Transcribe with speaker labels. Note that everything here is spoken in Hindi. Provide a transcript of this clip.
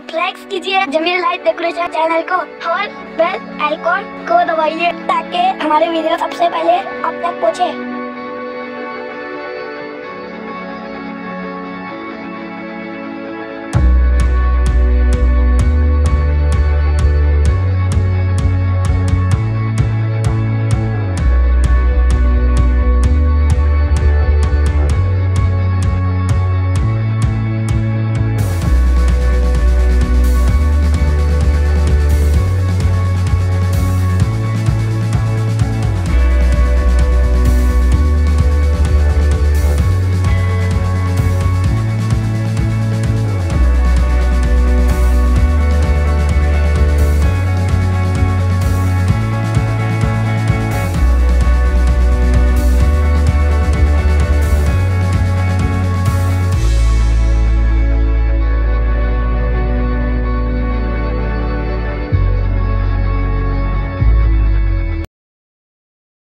Speaker 1: सब्सक्राइब कीजिए। ज़मीन लाइट डेकोरेशन चैनल को और बेल आइकॉन को दबाइए ताकि हमारे वीडियो सबसे पहले आप तक पहुँचे।